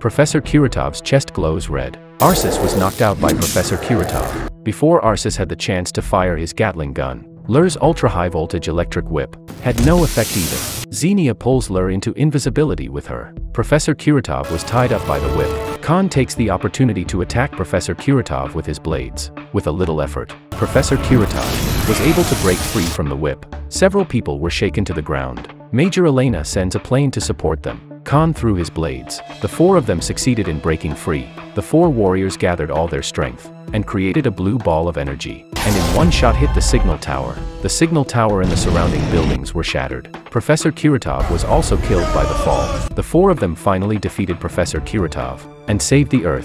Professor Kuratov's chest glows red. Arsus was knocked out by Professor Kuratov. Before Arsus had the chance to fire his Gatling gun, Lur's ultra-high voltage electric whip had no effect either. Xenia pulls Lur into invisibility with her. Professor Kuratov was tied up by the whip. Khan takes the opportunity to attack Professor Kuratov with his blades. With a little effort, Professor Kuratov was able to break free from the whip. Several people were shaken to the ground. Major Elena sends a plane to support them. Khan threw his blades. The four of them succeeded in breaking free. The four warriors gathered all their strength and created a blue ball of energy, and in one shot hit the signal tower. The signal tower and the surrounding buildings were shattered. Professor Kuratov was also killed by the fall. The four of them finally defeated Professor Kuratov and saved the Earth.